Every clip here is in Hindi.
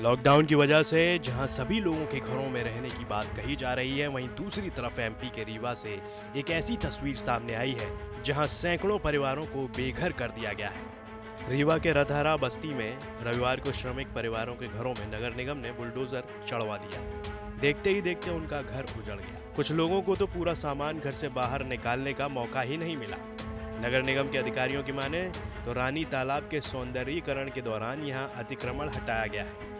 लॉकडाउन की वजह से जहाँ सभी लोगों के घरों में रहने की बात कही जा रही है, वहीं दूसरी तरफ़ एमपी के रीवा से एक ऐसी तस्वीर सामने आई है, जहाँ सैकड़ों परिवारों को बेघर कर दिया गया है। रीवा के रथहरा बस्ती में रविवार को श्रमिक परिवारों के घरों में नगर निगम ने बुलडोजर चढ़वा दिया। देखते ही देखते उनका घर उजड़ गया। कुछ लोगों को तो पूरा सामान घर से बाहर निकालने का मौका ही नहीं मिला। नगर निगम के अधिकारियों की माने तो रानी तालाब के सौंदर्यीकरण के दौरान यहाँ अतिक्रमण हटाया गया है।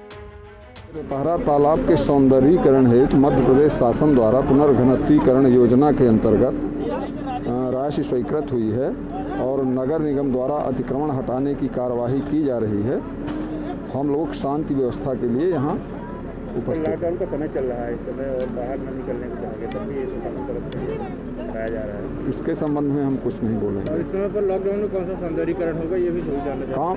तारा तालाब के सौंदर्यीकरण हेतु मध्य प्रदेश शासन द्वारा पुनर्घनत्वीकरण योजना के अंतर्गत राशि स्वीकृत हुई है और नगर निगम द्वारा अतिक्रमण हटाने की कार्यवाही की जा रही है। हम लोग शांति व्यवस्था के लिए यहाँ उपस्थित लॉकडाउन का समय चल रहा है इस समय और बाहर न निकलने को कहा गया तब भी शासन तरफ़ से जा रहा है। इसके संबंध में हम कुछ नहीं बोलेंगे। इस समय पर लॉकडाउन में कौन सा सौंदर्यीकरण होगा ये भी थोड़ी जानना काम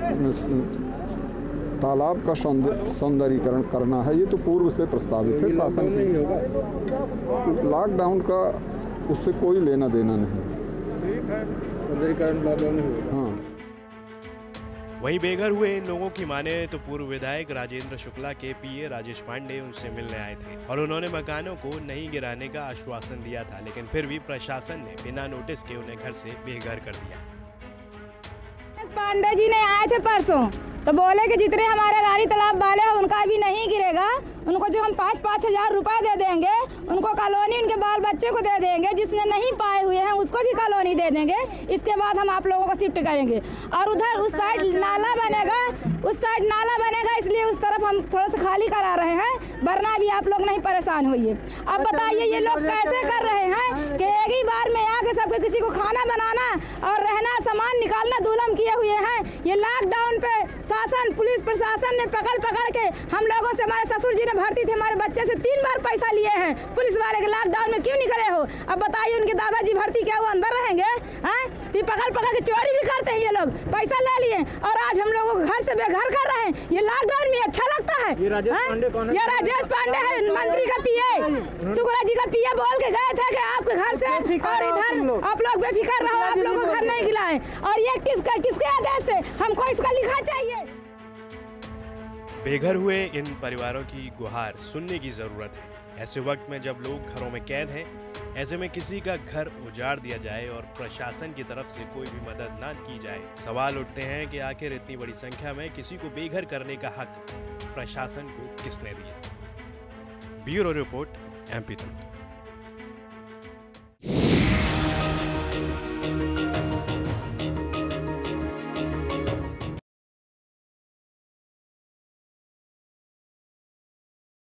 तालाब का सौंदर्यीकरण करना है ये तो पूर्व से प्रस्तावित है शासन की। लॉकडाउन का उससे कोई लेना देना नहीं। सौंदर्यीकरण लॉकडाउन नहीं होगा हाँ। वहीं बेघर हुए इन लोगों की माने तो पूर्व विधायक राजेंद्र शुक्ला के पीए राजेश पांडे उनसे मिलने आए थे और उन्होंने मकानों को नहीं गिराने का आश्वासन दिया था लेकिन फिर भी प्रशासन ने बिना नोटिस के उन्हें घर से बेघर कर दिया। पांडे जी ने आए थे परसों। तो बोले कि जितने हमारे रानी तालाब वाले हैं, उनका भी नहीं गिरेगा। उनको जो हम पाँच पाँच हज़ार रुपये दे देंगे, उनको कॉलोनी उनके बाल बच्चे को दे देंगे, जिसने नहीं पाए हुए हैं, उसको भी कॉलोनी दे देंगे। इसके बाद हम आप लोगों को शिफ्ट करेंगे। और उधर उस साइड नाला बनेगा, उस साइड नाला इसलिए उस तरफ़ हम थोड़ा सा खाली करा रहे हैं वरना भी आप लोग नहीं परेशान होइए। अब बताइए ये लोग कैसे कर रहे हैं कि एक ही बार में आके सबके किसी को खाना बनाना और रहना सामान निकालना दुलम किए हुए हैं? ये लॉकडाउन पे शासन पुलिस प्रशासन ने पकड़ पकड़ के हम लोगों से हमारे ससुर जी ने भर्ती थे हमारे बच्चे से तीन बार पैसा लिए हैं। पुलिस वाले के लॉकडाउन में क्यों निकले हो? अब बताइए उनके दादाजी भर्ती क्या वो अंदर रहेंगे हैं? ये पकड़ पकड़ के चोरी भी करते हैं ये लोग। पैसा ले लिए और आज हम लोगों को घर से बेघर कर रहे हैं। ये लॉकडाउन में अच्छा लगता है। ये राजेश पांडे कौन है? ये राजेश पांडे है मंत्री का पीए शुक्ला जी का पीए बोल के गए थे कि आपके घर से और इधर आप लोग बेफिक्र रहो आप लोगों को घर नहीं गिलाएँ और ये किसका किसके आदेश से हमको इसका लिखा चाहिए? बेघर हुए इन परिवारों की गुहार सुनने की ज़रूरत है। ऐसे वक्त में जब लोग घरों में कैद हैं, ऐसे में किसी का घर उजाड़ दिया जाए और प्रशासन की तरफ़ से कोई भी मदद ना की जाए। सवाल उठते हैं कि आखिर इतनी बड़ी संख्या में किसी को बेघर करने का हक प्रशासन को किसने दिया? ब्यूरो रिपोर्ट, एमपी तक